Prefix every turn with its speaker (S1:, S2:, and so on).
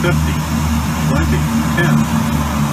S1: 50, 20, 10,